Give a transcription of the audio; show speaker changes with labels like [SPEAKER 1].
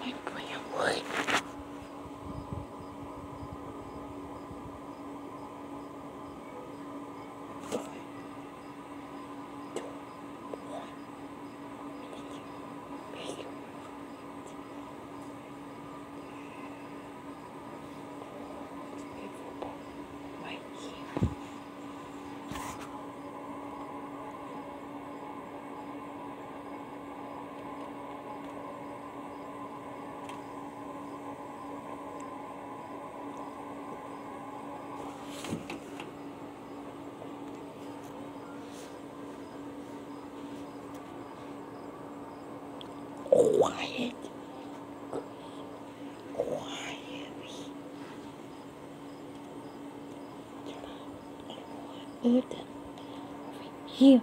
[SPEAKER 1] my brain. Quiet. Quiet. Here.